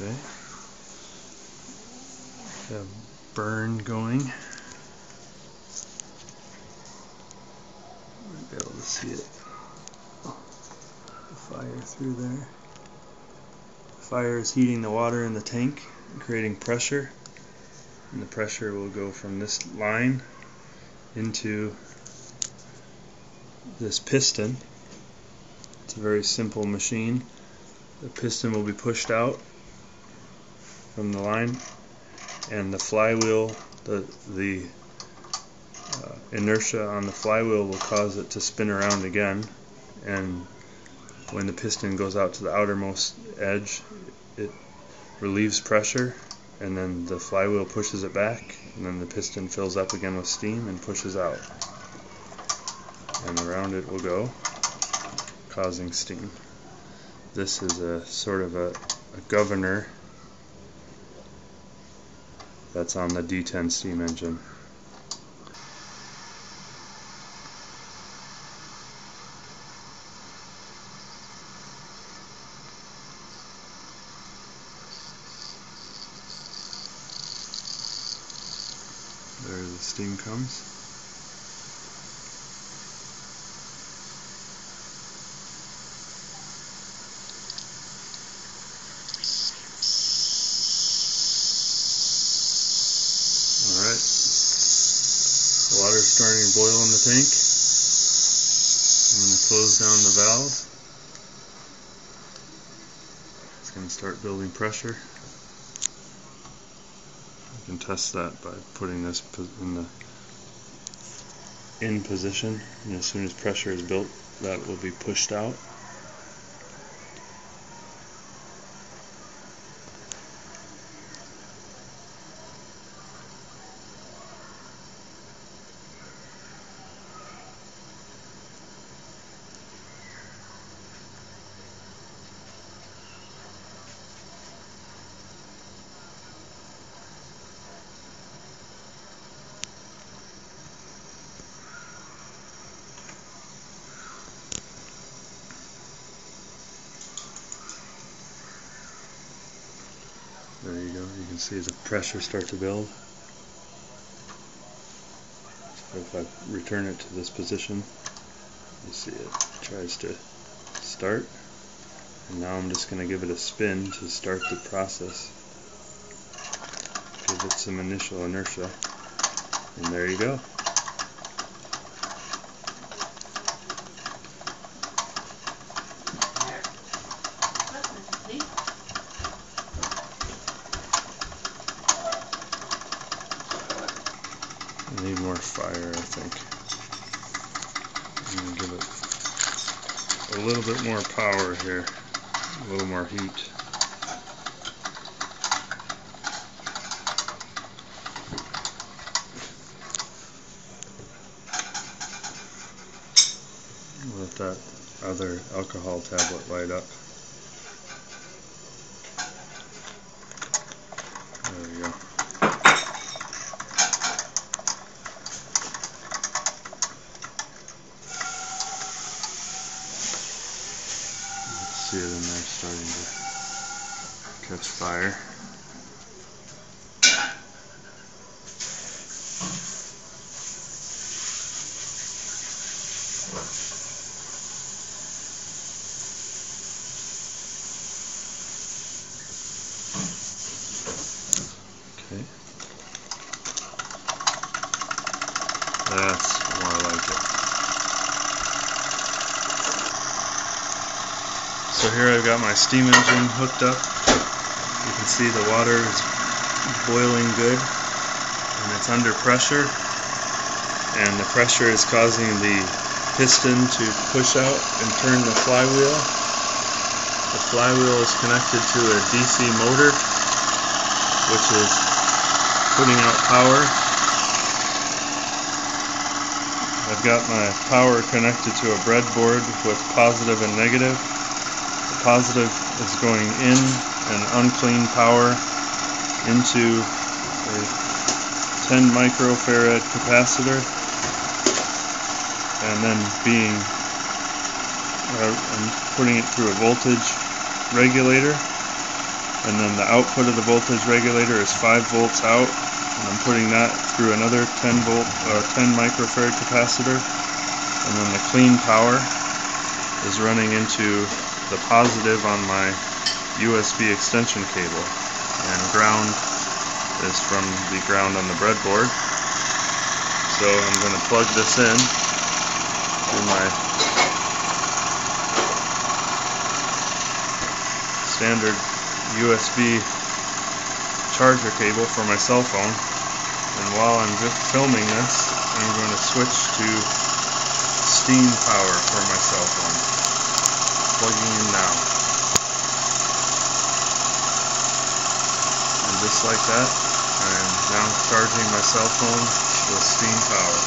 Okay. Have burn going. Might be able to see it. The fire through there. fire is heating the water in the tank, creating pressure. And the pressure will go from this line into this piston. It's a very simple machine. The piston will be pushed out from the line and the flywheel, the, the uh, inertia on the flywheel will cause it to spin around again and when the piston goes out to the outermost edge it relieves pressure and then the flywheel pushes it back and then the piston fills up again with steam and pushes out. And around it will go causing steam. This is a sort of a, a governor that's on the D10 steam engine There the steam comes. Alright. The water's starting to boil in the tank. I'm going to close down the valve. It's going to start building pressure. I can test that by putting this in the in position and as soon as pressure is built that will be pushed out. There you go, you can see the pressure start to build. So if I return it to this position, you see it tries to start. And now I'm just going to give it a spin to start the process. Give it some initial inertia. And there you go. I need more fire, I think. Give it a little bit more power here, a little more heat. Let that other alcohol tablet light up. There we go. see it in there starting to catch fire. Okay. That's more like it. So here I've got my steam engine hooked up. See the water is boiling good and it's under pressure and the pressure is causing the piston to push out and turn the flywheel. The flywheel is connected to a DC motor which is putting out power. I've got my power connected to a breadboard with positive and negative. The positive is going in unclean power into a 10 microfarad capacitor and then being uh, I'm putting it through a voltage regulator and then the output of the voltage regulator is 5 volts out and I'm putting that through another 10 volt uh, 10 microfarad capacitor and then the clean power is running into the positive on my USB extension cable. And ground is from the ground on the breadboard. So I'm going to plug this in to my standard USB charger cable for my cell phone. And while I'm just filming this I'm going to switch to steam power for my cell phone. Plugging in now and just like that. I am now charging my cell phone with steam power